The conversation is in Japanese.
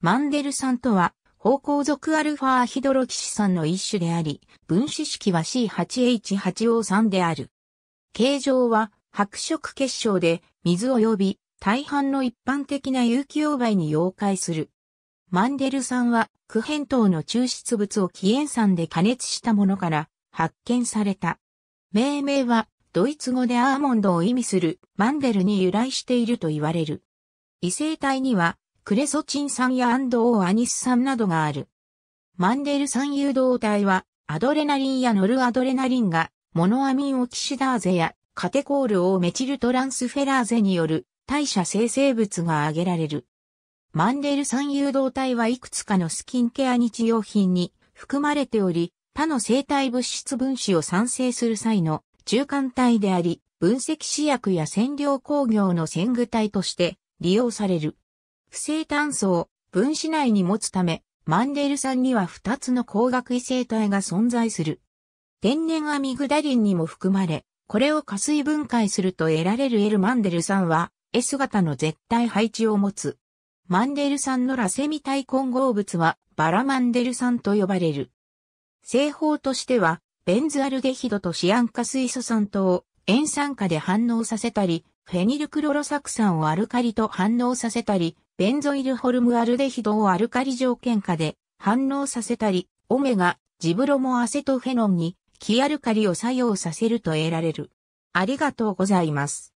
マンデル酸とは、方向属アルファヒドロキシ酸の一種であり、分子式は C8H8O3 である。形状は白色結晶で水及び大半の一般的な有機溶媒に溶解する。マンデル酸はクヘン糖の抽出物を気塩酸で加熱したものから発見された。命名はドイツ語でアーモンドを意味するマンデルに由来していると言われる。異性体にはクレソチン酸やアンドオーアニス酸などがある。マンデル酸誘導体はアドレナリンやノルアドレナリンがモノアミンオキシダーゼやカテコールオーメチルトランスフェラーゼによる代謝生成物が挙げられる。マンデル酸誘導体はいくつかのスキンケア日用品に含まれており、他の生体物質分子を産生する際の中間体であり、分析試薬や染料工業の線具体として利用される。不正炭素を分子内に持つため、マンデル酸には2つの光学異性体が存在する。天然アミグダリンにも含まれ、これを加水分解すると得られる L マンデル酸は S 型の絶対配置を持つ。マンデル酸のラセミ体混合物はバラマンデル酸と呼ばれる。製法としては、ベンズアルデヒドとシアン化水素酸とを塩酸化で反応させたり、フェニルクロロサク酸をアルカリと反応させたり、ベンゾイルホルムアルデヒドをアルカリ条件下で反応させたり、オメガ、ジブロモアセトフェノンにキアルカリを作用させると得られる。ありがとうございます。